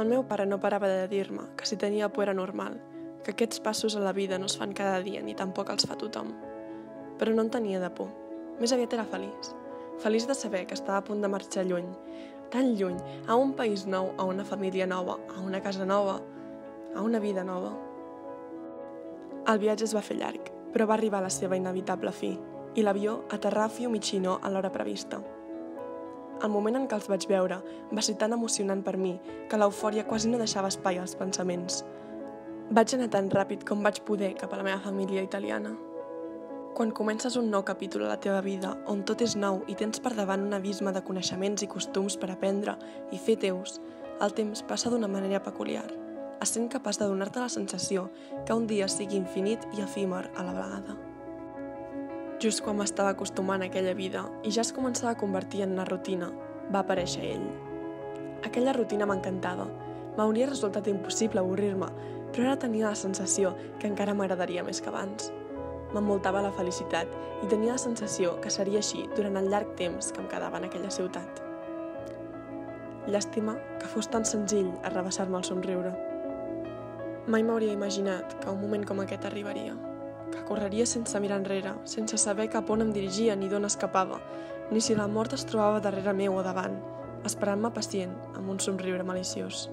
El meu pare no parava de dir-me que si tenia por era normal, que aquests passos a la vida no es fan cada dia ni tampoc els fa tothom. Però no en tenia de por. Més aviat era feliç. Feliç de saber que estava a punt de marxar lluny, tan lluny, a un país nou, a una família nova, a una casa nova, a una vida nova. El viatge es va fer llarg, però va arribar a la seva inevitable fi, i l'avió aterrà a Fiumicino a l'hora prevista. El moment en què els vaig veure va ser tan emocionant per mi que l'eufòria quasi no deixava espai als pensaments. Vaig anar tan ràpid com vaig poder cap a la meva família italiana. Quan comences un nou capítol a la teva vida, on tot és nou i tens per davant un abisme de coneixements i costums per aprendre i fer teus, el temps passa d'una manera peculiar, essent capaç de donar-te la sensació que un dia sigui infinit i efímer a la vegada. Just quan m'estava acostumant a aquella vida i ja es començava a convertir en una rutina, va aparèixer ell. Aquella rutina m'encantava. M'hauria resultat impossible avorrir-me, però ara tenia la sensació que encara m'agradaria més que abans. M'envoltava la felicitat i tenia la sensació que seria així durant el llarg temps que em quedava en aquella ciutat. Llàstima que fos tan senzill arrabassar-me el somriure. Mai m'hauria imaginat que un moment com aquest arribaria que correria sense mirar enrere, sense saber cap on em dirigia ni d'on escapava, ni si la mort es trobava darrere meu o davant, esperant-me pacient amb un somriure maliciós.